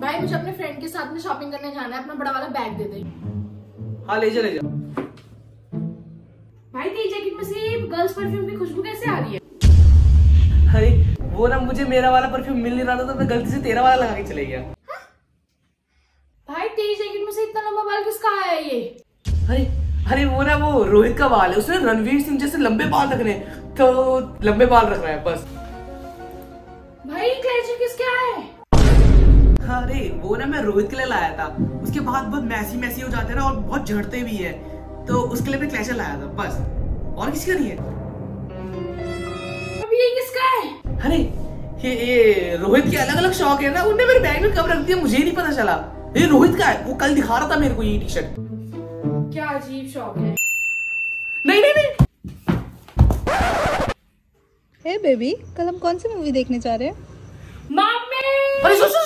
भाई मुझे अपने फ्रेंड के साथ में शॉपिंग करने जाना है अपना बड़ा वाला बैग दे दे। हाँ ले जा ले जा। भाई तेरी जैकेट में से गर्ल्स परफ्यूम की खुशबू कैसे आ रही है? अरे वो ना मुझे मेरा वाला परफ्यूम मिल नहीं रहा था तो मैं गलती से तेरा वाला लगा के चले गया। भाई तेरी जैकेट में से इतना लंबा बाल किसका आया है ये? अरे अरे वो ना वो रोहित का बाल है उसने रणवीर सिंह जैसे लंबे बाल रखने हैं, तो लंबे बाल रख रहा है बस। भाई क्लेचर किसके आया है अरे वो ना मैं रोहित के लिए लाया था। उसके बाद बहुत मैसी मैसी हो जाते ना और बहुत झड़ते भी है। तो उसके लिए मैं क्लैचर लाया था बस। और किसका नहीं है अब ये किसका है? अरे ये, ये रोहित के अलग अलग शौक है ना उनने मेरे बैग में कब रख दिया मुझे ही नहीं पता चला। ये रोहित का है वो कल दिखा रहा था मेरे को ये टी शर्ट क्या अजीब शौक है। नहीं नहीं नहीं। हे बेबी कल हम कौन सी मूवी देखने जा रहे हैं? मम्मी अरे सो, सो,